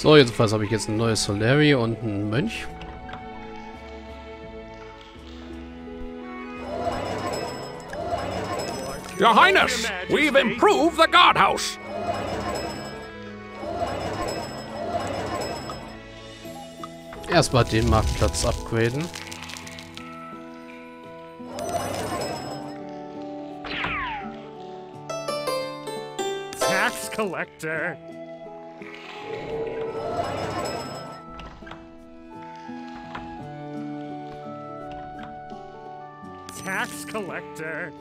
So, jedenfalls habe ich jetzt ein neues Solari und einen Mönch. Your Highness, we've improved the guardhouse. Erstmal den Marktplatz upgraden. Tax collector. Tax collector.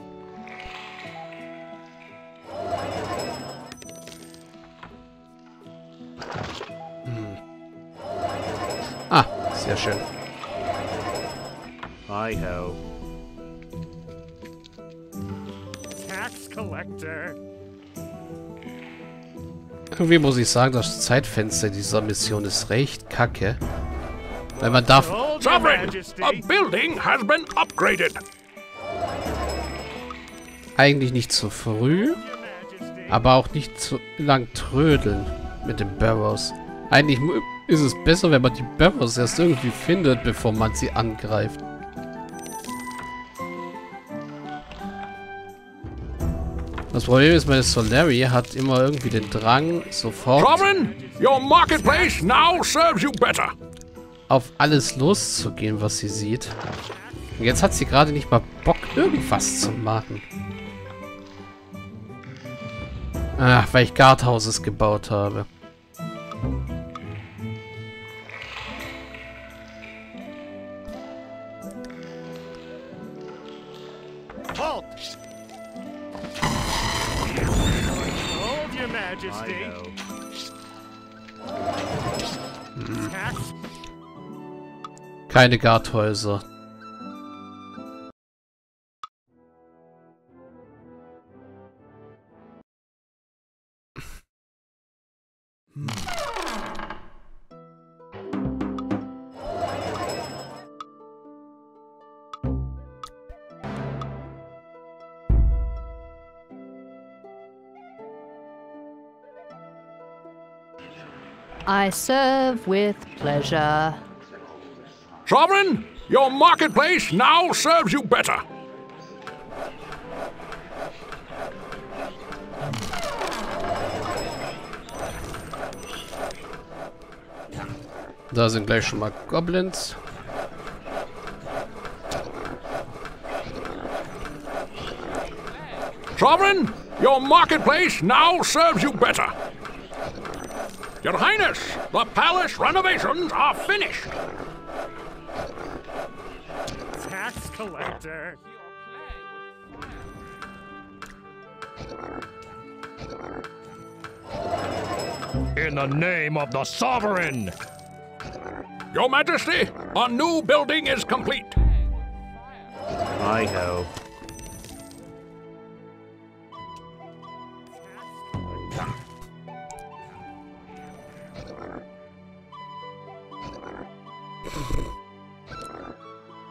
Ah, sehr schön. Hi ho. Tax collector. Irgendwie muss ich sagen, das Zeitfenster dieser Mission ist recht kacke. Weil man darf Sovereign, a building has been upgraded. Eigentlich nicht zu früh, aber auch nicht zu lang trödeln mit den Barrows. Eigentlich ist es besser, wenn man die Barrows erst irgendwie findet, bevor man sie angreift. Das Problem ist, meine Solari hat immer irgendwie den Drang, sofort Sovereign, your marketplace now serves you better. auf alles loszugehen, was sie sieht. Und jetzt hat sie gerade nicht mal Bock, irgendwas zu machen. Ach, weil ich Guardhouses gebaut habe. Tax Keine Guardhäuser. I serve with pleasure. Sovereign, your marketplace now serves you better. Da sind gleich schon mal Goblins. Sovereign, your marketplace now serves you better. Your Highness, the palace renovations are finished. tax collector. In the name of the sovereign! Your Majesty, a new building is complete. I ho.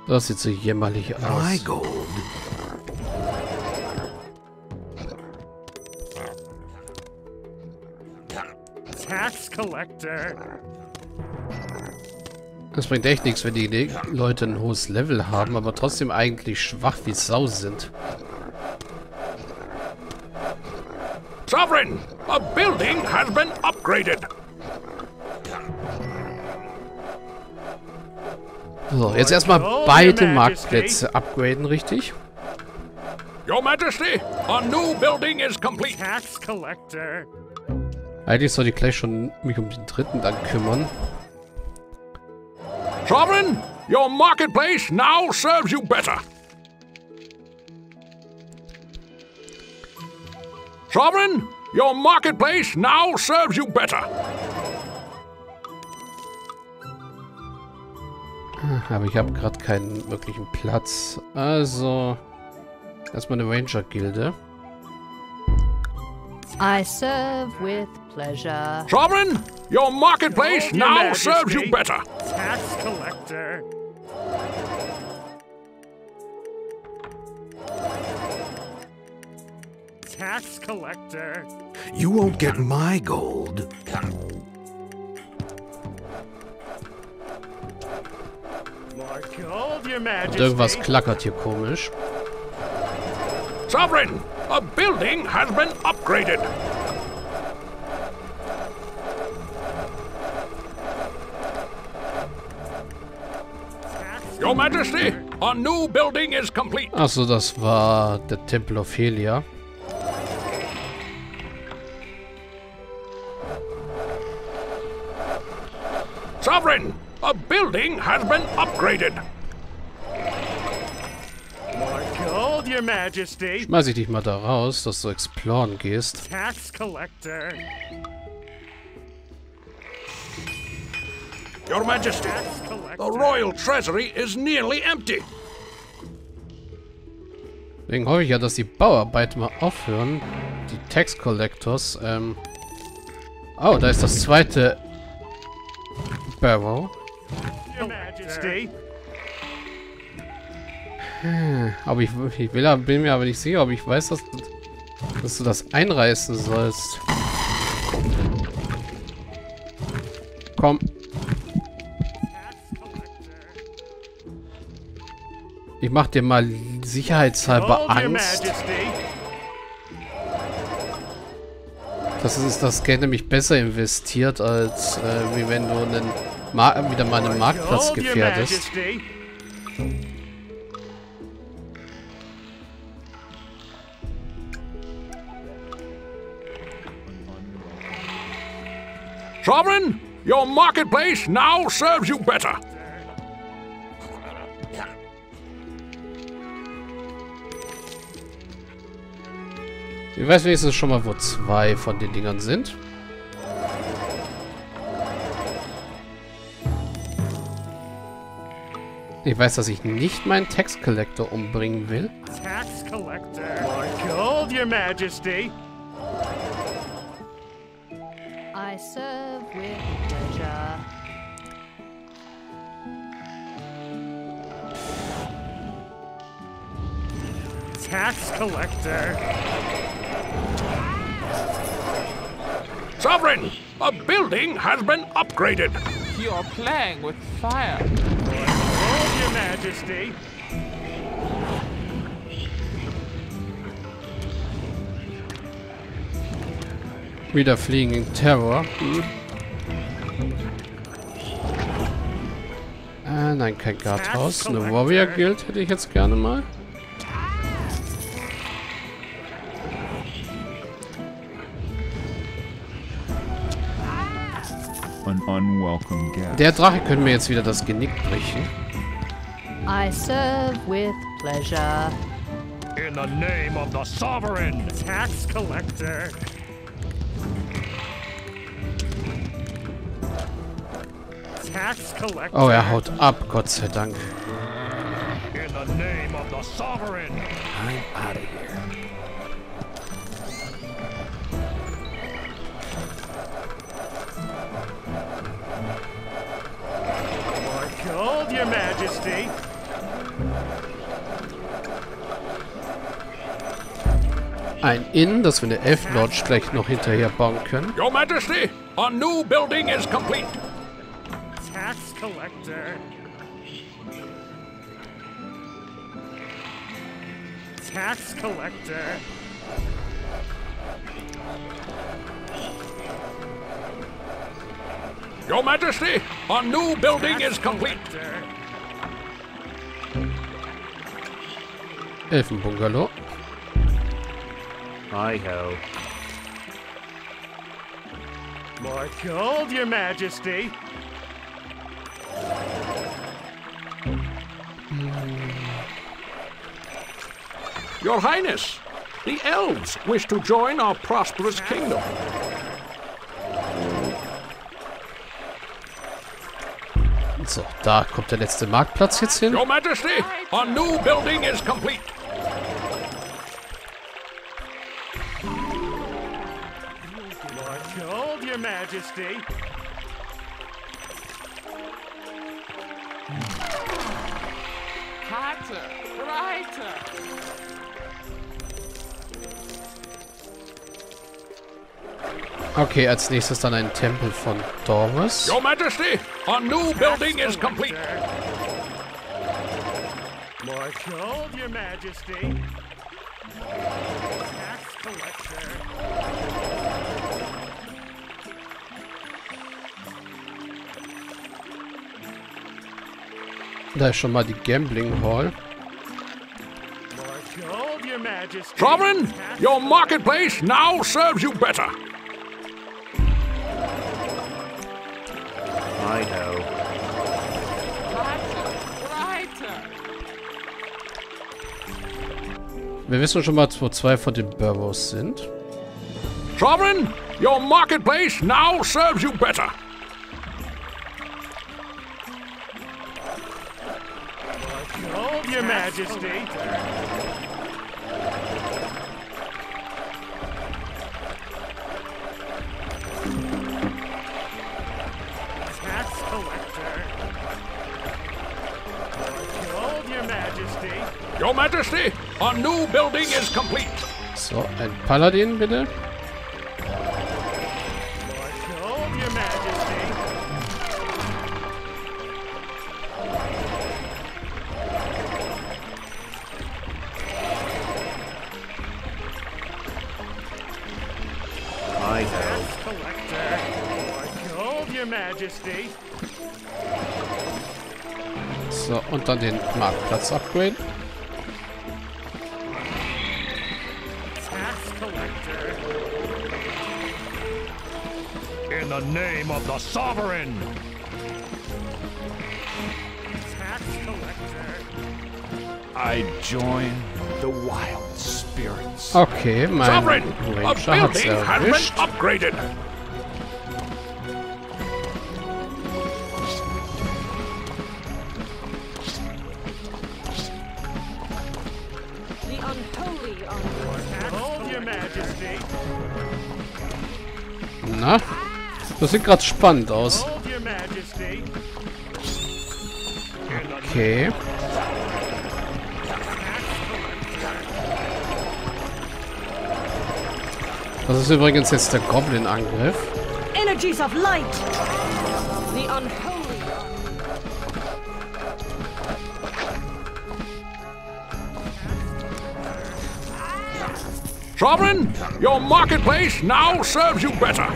Das sieht so jämmerlich aus. gold. Tax collector. Das bringt echt nichts, wenn die Le- Leute ein hohes Level haben, aber trotzdem eigentlich schwach wie Sau sind. Sovereign, a building has been upgraded. So, jetzt erstmal beide Marktplätze upgraden, richtig? Your Majesty, a new building is complete. Tax collector. Eigentlich soll ich gleich schon mich um den dritten dann kümmern. Sovereign, your marketplace now serves you better. Sovereign, your marketplace now serves you better. Aber ich habe gerade keinen wirklichen Platz. Also, erstmal eine Ranger-Gilde. I serve with pleasure. Sovereign, your marketplace your now serves majesty. you better. Tax collector. Tax collector. You won't get my gold. Und irgendwas klackert hier komisch. Sovereign, a building has been upgraded. Your Majesty, a new building is complete. Achso, das war der Tempel of Helia. Has been upgraded. Schmeiß ich dich mal da raus, dass du exploren gehst. Tax collector. Your Majesty, Tax the royal treasury is nearly empty. Deswegen hoffe ich ja, dass die Bauarbeiten mal aufhören. Die Tax Collectors. Ähm oh, da ist das zweite Barrow. Majesty. Aber ich, ich will, bin mir aber nicht sicher, ob ich weiß, dass, dass du das einreißen sollst. Komm. Ich mach dir mal sicherheitshalber Angst. Das ist das Geld nämlich besser investiert, als äh, wie wenn du einen Mar wieder mal einen Marktplatz gefährdest. Sovereign, your marketplace now serves you better. Ich weiß wenigstens schon mal, wo zwei von den Dingern sind. Ich weiß, dass ich nicht meinen Tax Collector umbringen will. Tax collector. More gold, Your Majesty. I serve with pleasure. Tax collector. Sovereign, a building has been upgraded. You're playing with fire. Your Majesty. Wieder Fliegen Terror. Hm. Äh, nein, kein Guardhaus. Eine Warrior Guild hätte ich jetzt gerne mal. An unwelcome guest. Der Drache könnte mir jetzt wieder das Genick brechen. I serve with pleasure. In the name of the sovereign. Tax collector. Tax collector. Oh, er haut ab, Gott sei Dank. In the name of the sovereign. I'm out of here. More gold, Your Majesty. Ein Inn, das wir eine Elf Lodge gleich noch hinterher bauen können. Your Majesty, a new building is complete. Tax collector. Tax collector. Your Majesty, a new building is complete. Elfenbungalow. Hi ho. More gold, Your Majesty. Hmm. Your Highness, the elves wish to join our prosperous kingdom. So, da kommt der letzte Marktplatz jetzt hin. Your Majesty, a new building is complete. More gold, Your Majesty. Harter, breiter. Okay, als nächstes dann ein Tempel von Dormus. Your Majesty, a new building is complete. More gold, Your Majesty. Da ist schon mal die Gambling Hall. Sovereign, your marketplace now serves you better. I know. Wir wissen schon mal, wo zwei von den Burrows sind. Sovereign, your marketplace now serves you better. Gold, Your Majesty. Tax collector. More gold, Your Majesty. Your Majesty, a new building is complete. So, ein Paladin bitte. So, und dann den Marktplatz upgraden. Tax. In the name of the sovereign. Tax collector. I join the wild spirits. Okay, mein Sovereign, a Ranger hat's building has been erwischt. upgraded. Na? Das sieht gerade spannend aus. Okay. Das ist übrigens jetzt der Goblin-Angriff. energies of light. The unholy Sovereign, your marketplace now serves you better.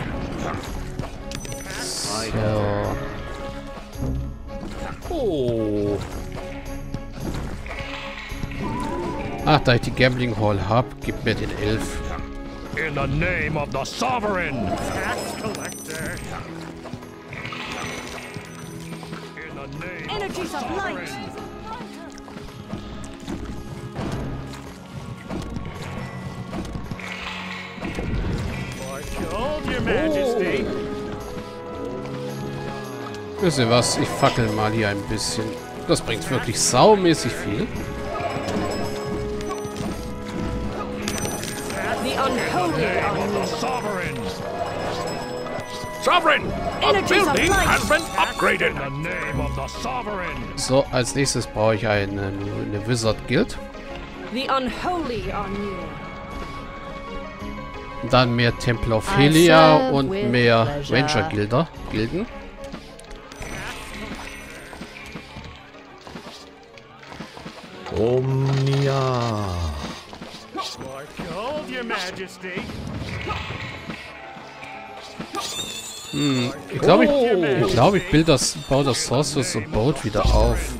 So. Oh. Ach, da ich die Gambling Hall hab, gib mir den Elf. In the name of the sovereign. Tax collector. In the name energies of light. Majesty. Wisst ihr was? Ich fackel mal hier ein bisschen. Das bringt wirklich saumäßig viel. The unholy are of the sovereign. Sovereign, a Energies of building light. has been upgraded. In the name of the sovereign. So, als nächstes brauche ich eine, eine Wizard Guild. the unholy are near. Dann mehr Templar of I Helia serve und mehr pleasure. Ranger Gilder. Gilden. Your Majesty. Ich glaube, ich, ich, glaub, ich bild das, baue das Sorcerer's Abode wieder auf.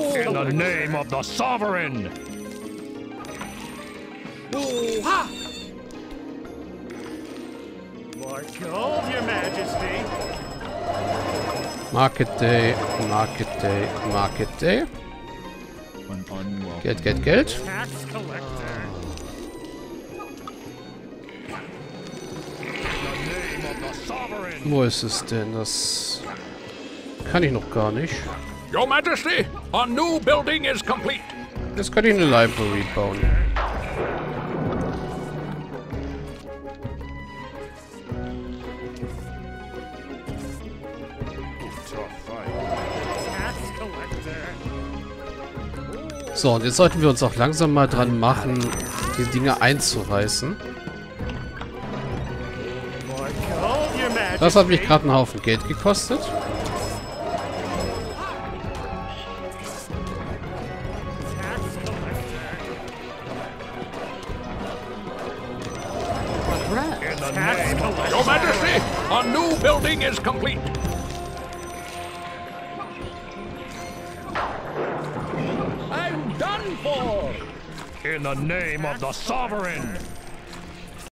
In the name of the sovereign. More gold, Your Majesty. Market Day, Market Day, Market Day. An unwelcome Geld, Geld, Geld. Tax collector. Name of the sovereign. Wo ist es denn? Das kann ich noch gar nicht. Your Majesty, a new building is complete. Jetzt kann ich eine Library bauen. So, und jetzt sollten wir uns auch langsam mal dran machen, die Dinge einzureißen. Das hat mich gerade einen Haufen Geld gekostet. Is complete. I'm done for. in the name of the sovereign.